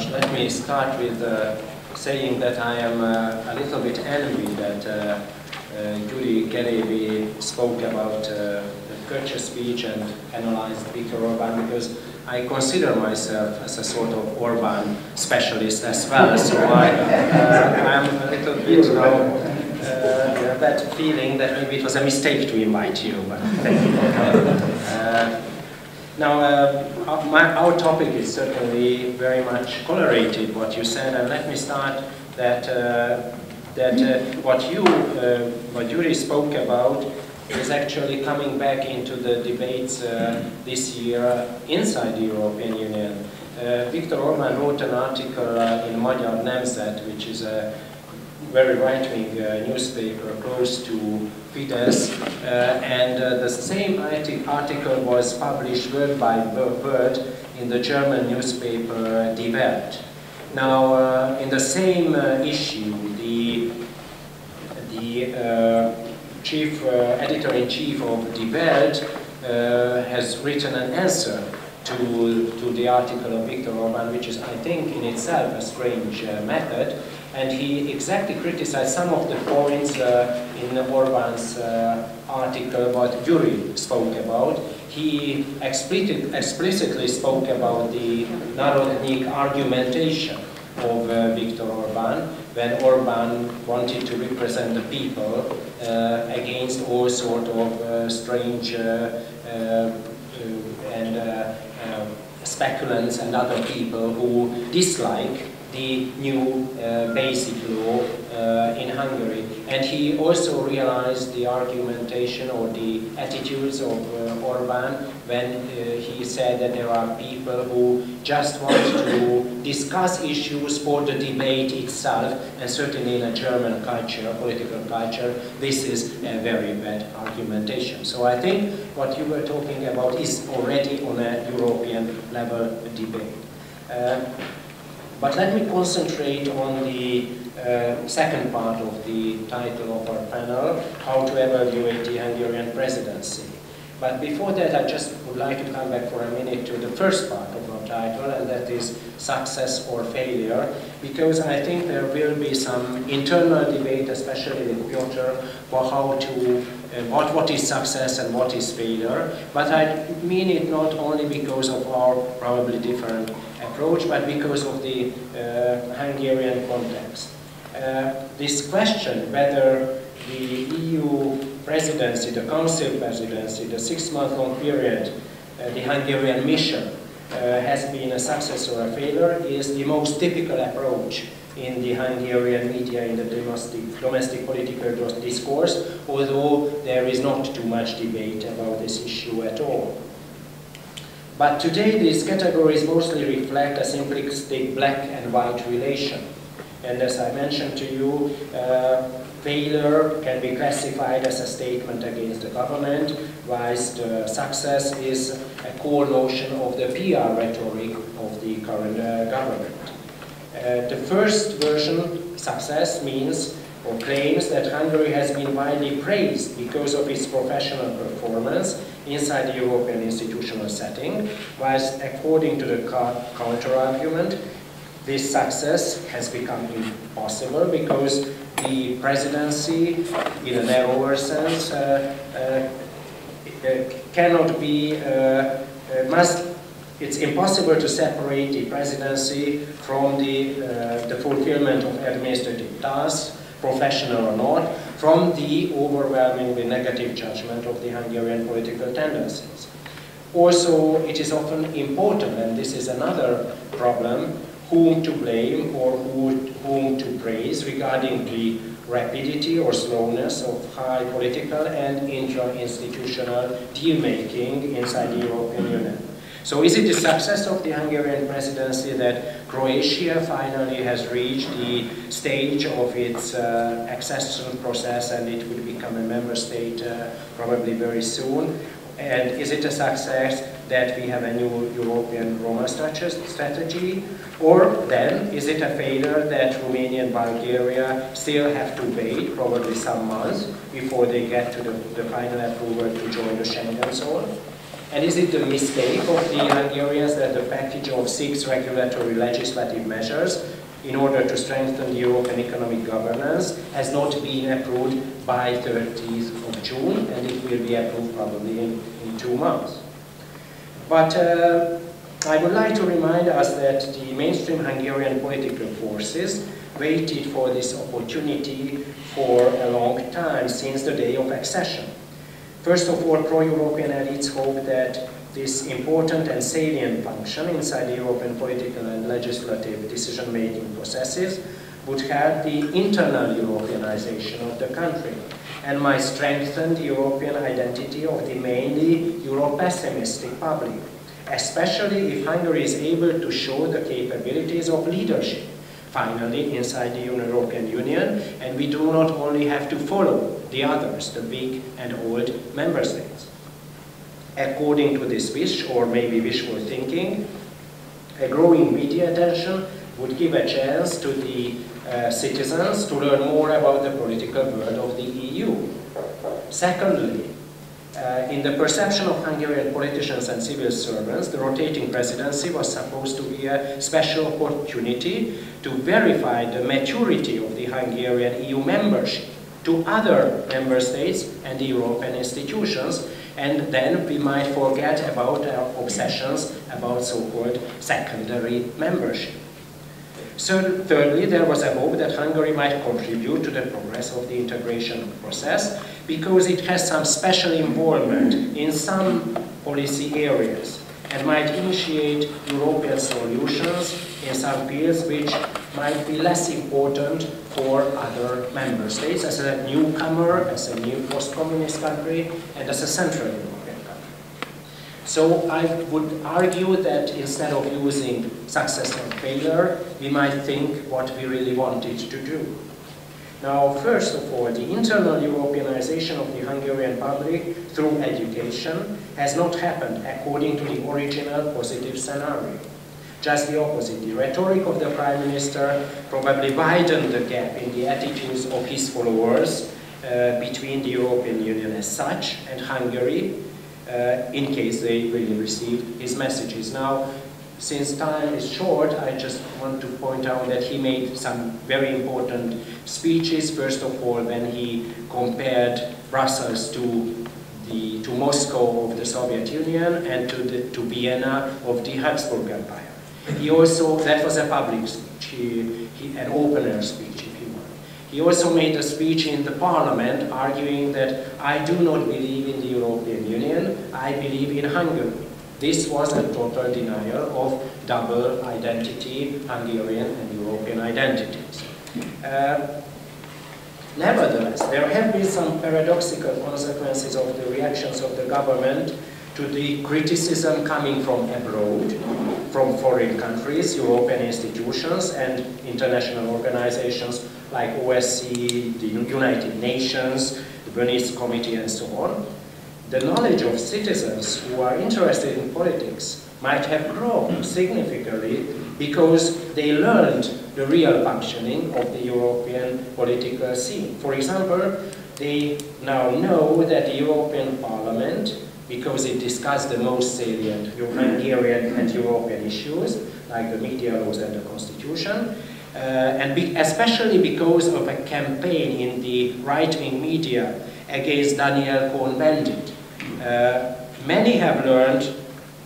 much. Let me start with uh, saying that I am uh, a little bit envy that uh, uh, Gyuri spoke about the culture speech and analyzed Viktor Orban because I consider myself as a sort of Orban specialist as well. So I, am a little bit now uh, that feeling that maybe it was a mistake to invite you. But thank you. Uh, now, uh, my, our topic is certainly very much colorated what you said, and let me start that uh, that uh, what you, uh, what Gyuri spoke about is actually coming back into the debates uh, this year inside the European Union. Uh, Viktor Orban wrote an article in Magyar Nemzet, which is a very right-wing newspaper close to Fidesz, uh, and uh, the same article was published word by word in the German newspaper Die Welt. Now, uh, in the same issue, the, the chief editor-in-chief of Die Welt has written an answer to, to the article of Viktor Orban, which is, I think, in itself a strange uh, method, and he exactly criticized some of the points uh, in Orban's uh, article what Gyuri spoke about. He explicit, explicitly spoke about the Narodnik argumentation of uh, Viktor Orban when Orban wanted to represent the people uh, against all sort of uh, strange uh, and speculants and other people who dislike the new uh, basic law uh, in Hungary. And he also realized the argumentation or the attitudes of uh, Orban when uh, he said that there are people who just want to discuss issues for the debate itself, and certainly in a German culture, political culture, this is a very bad argumentation. So I think what you were talking about is already on a European level debate. But let me concentrate on the uh, second part of the title of our panel, how to evaluate the Hungarian presidency. But before that, I just would like to come back for a minute to the first part of our title, and that is success or failure, because I think there will be some internal debate, especially with Piotr, for how to uh, what, what is success and what is failure. But I mean it not only because of our probably different approach, but because of the uh, Hungarian context. Uh, this question whether the EU presidency, the council presidency, the six-month-long period, uh, the Hungarian mission, uh, has been a success or a failure is the most typical approach in the Hungarian media in the domestic, domestic political discourse, although there is not too much debate about this issue at all. But today these categories mostly reflect a simplistic black and white relation. And as I mentioned to you, uh, failure can be classified as a statement against the government, whilst uh, success is a core notion of the PR rhetoric of the current uh, government. Uh, the first version, success, means or claims that Hungary has been widely praised because of its professional performance inside the European institutional setting, whilst according to the counter-argument, this success has become impossible because the presidency, in a narrower sense, uh, uh, uh cannot be, uh, uh, must it's impossible to separate the presidency from the, uh, the fulfillment of administrative tasks professional or not, from the overwhelmingly negative judgment of the Hungarian political tendencies. Also, it is often important, and this is another problem, whom to blame or who, whom to praise regarding the rapidity or slowness of high political and intra-institutional deal-making inside the European Union. So is it the success of the Hungarian presidency that Croatia finally has reached the stage of its uh, accession process and it will become a member state uh, probably very soon? And is it a success that we have a new European Roma strategy? Or then, is it a failure that Romania and Bulgaria still have to wait probably some months before they get to the, the final approval to join the Schengen zone? And is it the mistake of the Hungarians that the package of six regulatory legislative measures in order to strengthen the European economic governance has not been approved by 30th of June and it will be approved probably in, in two months. But uh, I would like to remind us that the mainstream Hungarian political forces waited for this opportunity for a long time since the day of accession. First of all, pro-European elites hope that this important and salient function inside the European political and legislative decision-making processes would help the internal Europeanization of the country and might strengthen the European identity of the mainly Euro-pessimistic public, especially if Hungary is able to show the capabilities of leadership finally inside the European Union, and we do not only have to follow the others, the big and old member states. According to this wish, or maybe wishful thinking, a growing media attention would give a chance to the uh, citizens to learn more about the political world of the EU. Secondly, uh, in the perception of Hungarian politicians and civil servants, the rotating presidency was supposed to be a special opportunity to verify the maturity of the Hungarian EU membership to other member states and European institutions, and then we might forget about our obsessions about so-called secondary membership. So, thirdly, there was a hope that Hungary might contribute to the progress of the integration process because it has some special involvement in some policy areas and might initiate European solutions in some fields which might be less important for other member states as a newcomer, as a new post-communist country, and as a Central European country. So I would argue that instead of using success and failure, we might think what we really wanted to do. Now, first of all, the internal Europeanization of the Hungarian public through education has not happened according to the original positive scenario. Just the opposite. The rhetoric of the Prime Minister probably widened the gap in the attitudes of his followers uh, between the European Union as such and Hungary, uh, in case they really received his messages. Now, since time is short, I just want to point out that he made some very important speeches. First of all, when he compared Brussels to the, to Moscow of the Soviet Union and to, the, to Vienna of the Habsburg Empire. He also, that was a public speech, he, he, an opener speech, if you want. He also made a speech in the parliament arguing that I do not believe in the European Union, I believe in Hungary. This was a total denial of double identity, Hungarian and European identities. Uh, nevertheless, there have been some paradoxical consequences of the reactions of the government to the criticism coming from abroad, from foreign countries, European institutions, and international organizations like OSCE, the United Nations, the Venice Committee, and so on the knowledge of citizens who are interested in politics might have grown significantly because they learned the real functioning of the European political scene. For example, they now know that the European Parliament, because it discussed the most salient Hungarian and European issues, like the media laws and the constitution, uh, and be especially because of a campaign in the right-wing media against Daniel Cohn-Bendit, many have learned,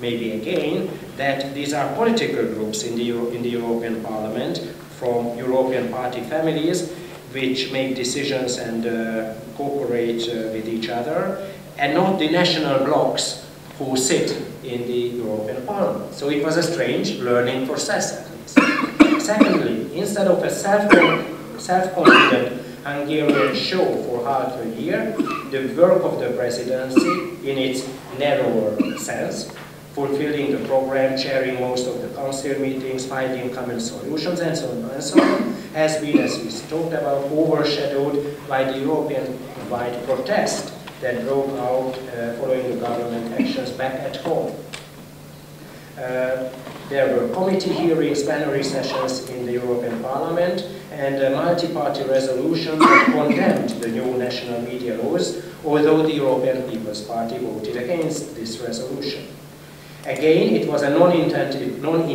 maybe again, that these are political groups in the, Euro in the European Parliament from European party families which make decisions and uh, cooperate uh, with each other, and not the national blocs who sit in the European Parliament. So it was a strange learning process. Secondly, instead of a self-confident self Hungarian show for half a year, the work of the presidency in its narrower sense, fulfilling the program, chairing most of the council meetings, finding common solutions, and so on and so on, has been, as we talked about, overshadowed by the European-wide protest that broke out uh, following the government actions back at home. Uh, there were committee hearings, plenary sessions in the European Parliament, and a multi-party resolution that condemned the new national media laws, although the European People's Party voted against this resolution. Again, it was a non-intended non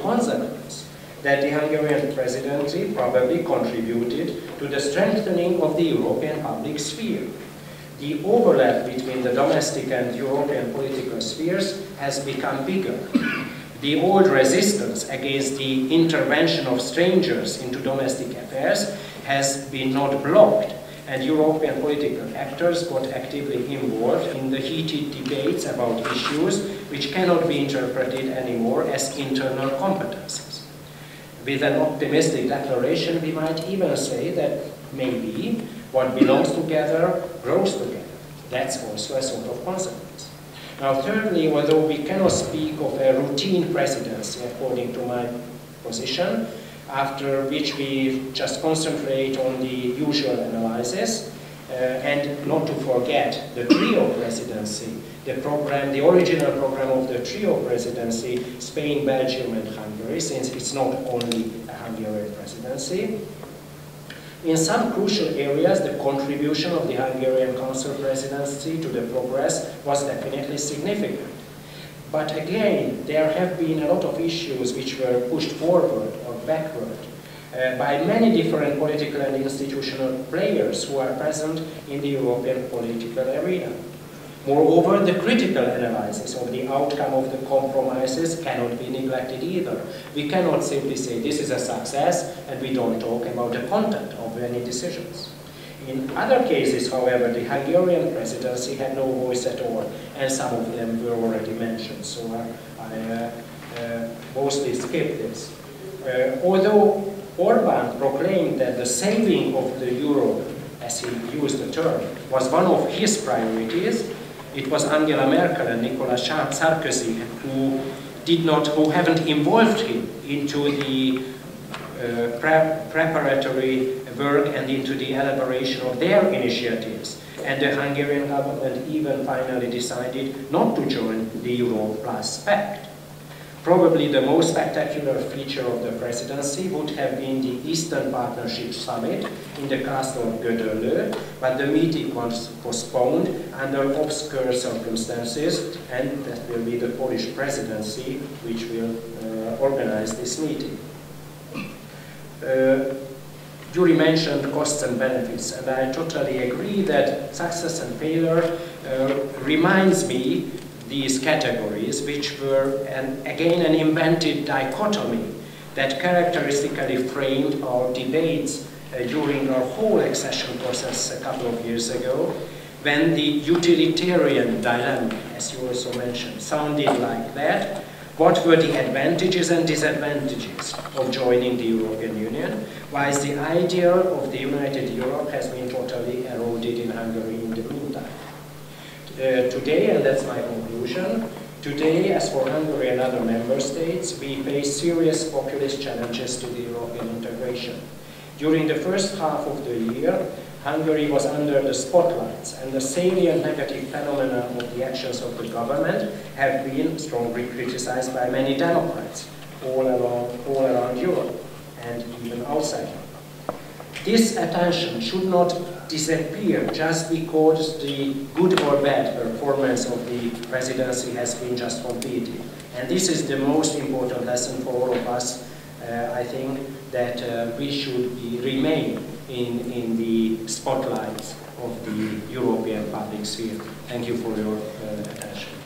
consequence that the Hungarian presidency probably contributed to the strengthening of the European public sphere. The overlap between the domestic and European political spheres has become bigger. The old resistance against the intervention of strangers into domestic affairs has been not blocked and European political actors got actively involved in the heated debates about issues which cannot be interpreted anymore as internal competences. With an optimistic declaration, we might even say that maybe what belongs together grows together. That's also a sort of consequence. Now, thirdly, although we cannot speak of a routine presidency according to my position, after which we just concentrate on the usual analysis, uh, and not to forget the trio presidency, the program, the original program of the trio presidency, Spain, Belgium, and Hungary, since it's not only a Hungarian presidency. In some crucial areas, the contribution of the Hungarian Council presidency to the progress was definitely significant. But again, there have been a lot of issues which were pushed forward or backward uh, by many different political and institutional players who are present in the European political arena. Moreover, the critical analysis of the outcome of the compromises cannot be neglected either. We cannot simply say this is a success and we don't talk about the content any decisions. In other cases, however, the Hungarian presidency had no voice at all, and some of them were already mentioned, so I, I uh, uh, mostly skip this. Uh, although Orban proclaimed that the saving of the euro, as he used the term, was one of his priorities, it was Angela Merkel and Nicolas Sarkozy who did not, who haven't involved him into the uh, pre preparatory work and into the elaboration of their initiatives. And the Hungarian government even finally decided not to join the Euro Plus Pact. Probably the most spectacular feature of the presidency would have been the Eastern Partnership Summit in the castle of Gödöllő, but the meeting was postponed under obscure circumstances, and that will be the Polish presidency which will uh, organize this meeting. Uh, Gyuri mentioned costs and benefits, and I totally agree that success and failure uh, reminds me these categories, which were, an, again, an invented dichotomy that characteristically framed our debates uh, during our whole accession process a couple of years ago, when the utilitarian dilemma, as you also mentioned, sounded like that. What were the advantages and disadvantages of joining the European Union, Why whilst the idea of the United Europe has been totally eroded in Hungary in the meantime. Uh, today, and that's my conclusion, today, as for Hungary and other member states, we face serious populist challenges to the European integration. During the first half of the year, Hungary was under the spotlights, and the salient negative phenomena of the actions of the government have been strongly criticized by many Democrats all around, all around Europe and even outside this attention should not disappear just because the good or bad performance of the presidency has been just completed. And this is the most important lesson for all of us. Uh, I think that uh, we should be, remain in, in the spotlight of the European public sphere. Thank you for your uh, attention.